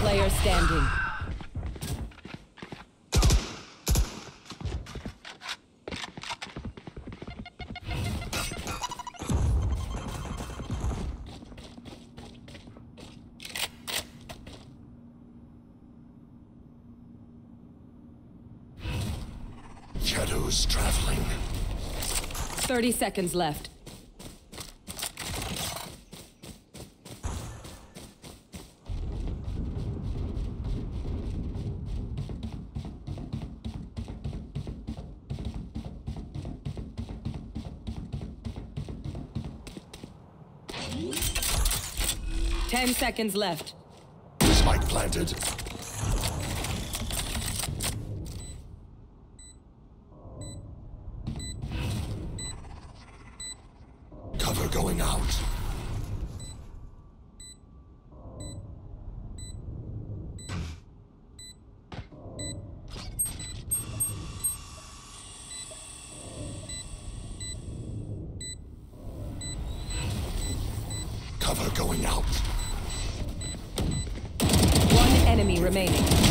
player standing. Shadows traveling. 30 seconds left. Ten seconds left. Spike planted. Cover going out. Cover going out. One enemy remaining.